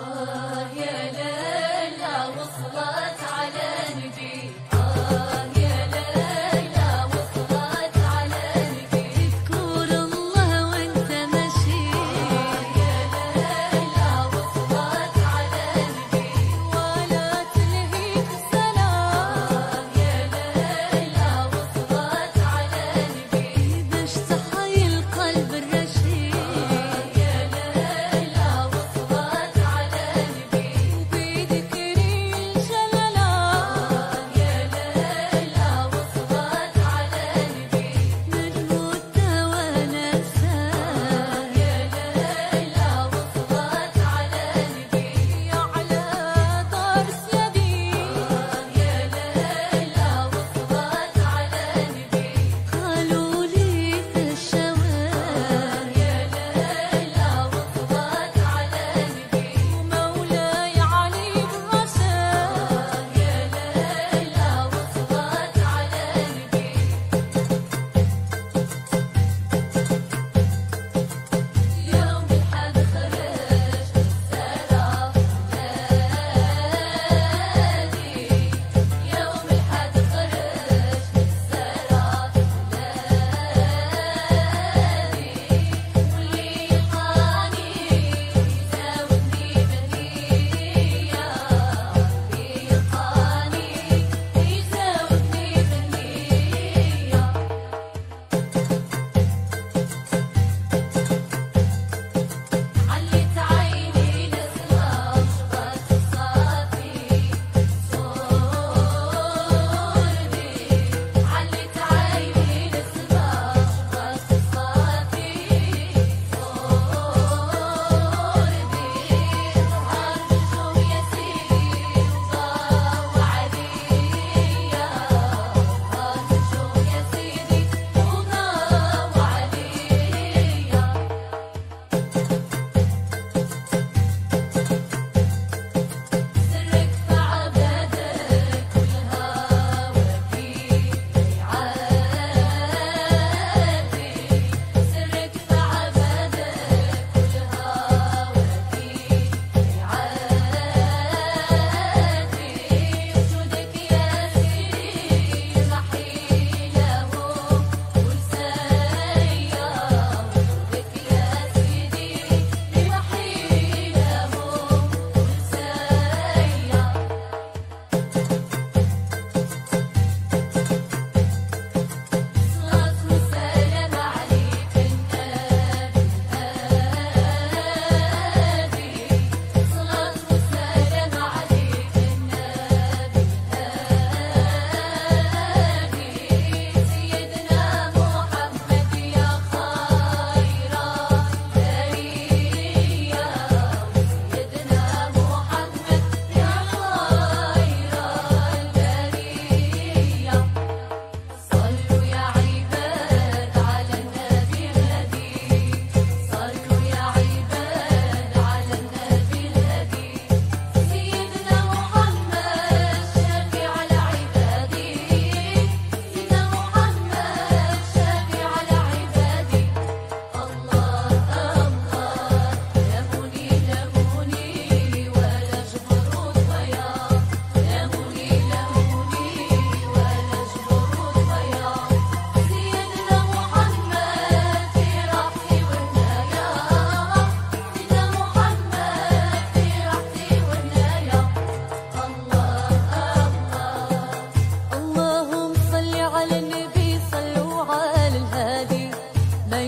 Oh.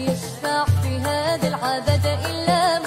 يشفع في هذا العبد إلا